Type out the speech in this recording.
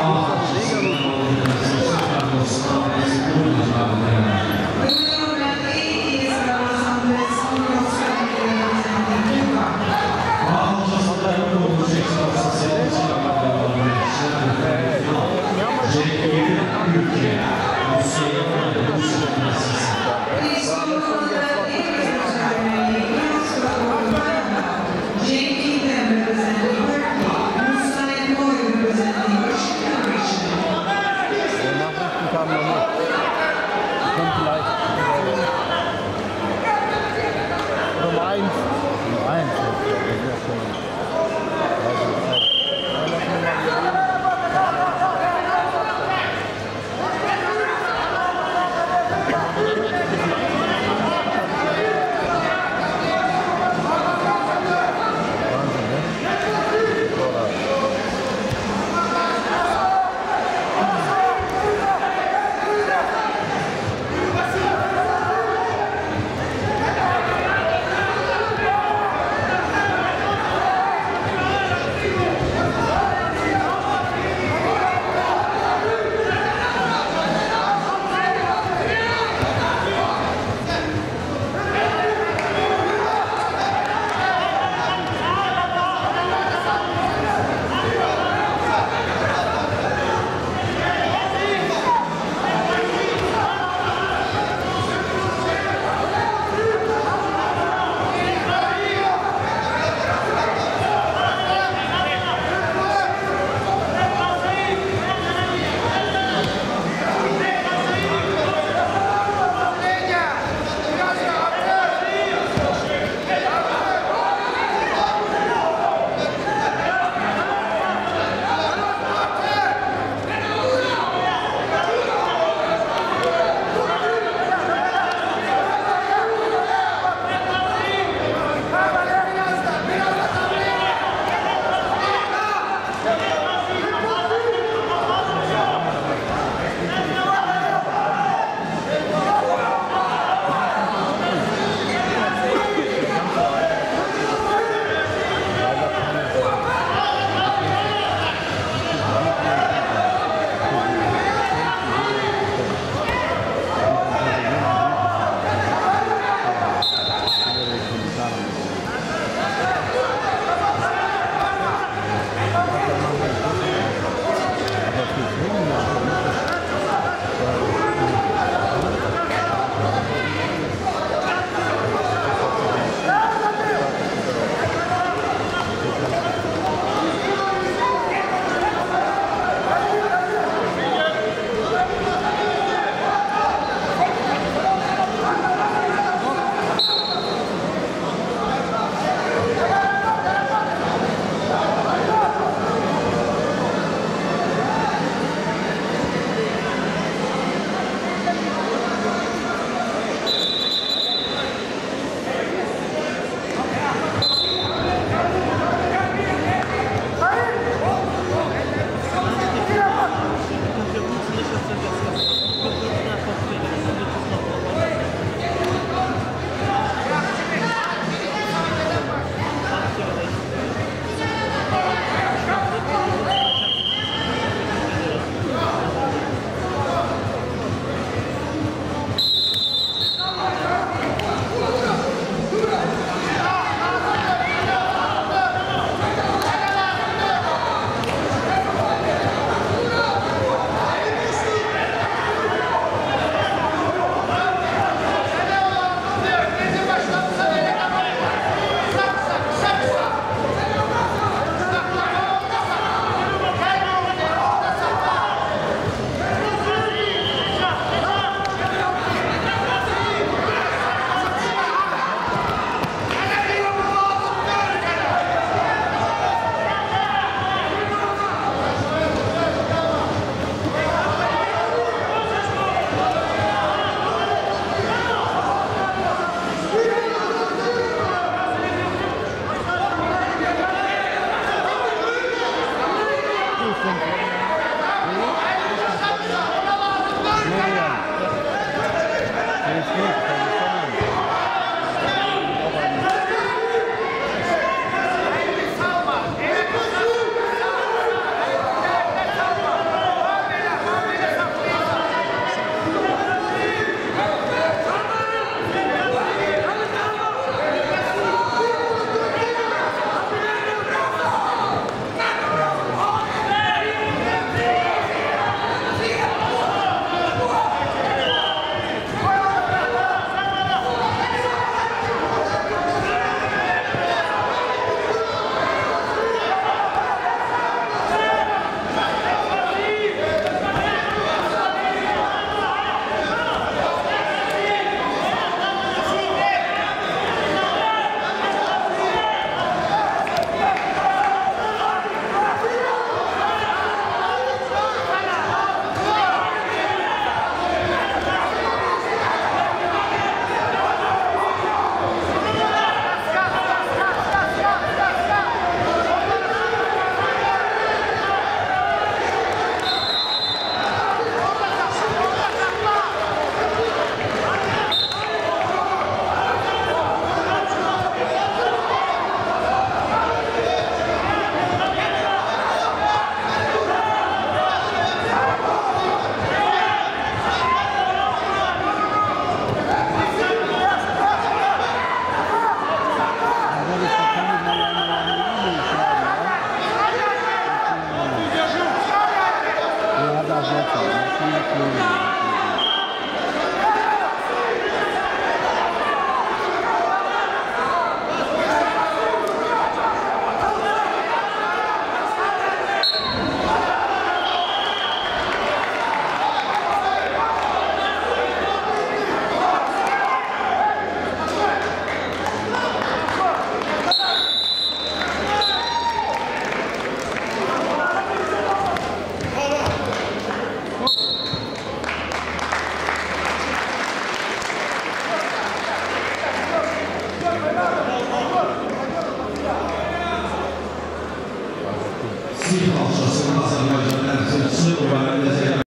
아. Thank